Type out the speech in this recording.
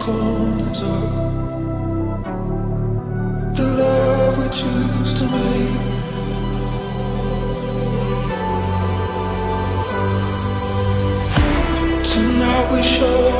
corners of the love we choose to make. Tonight we show.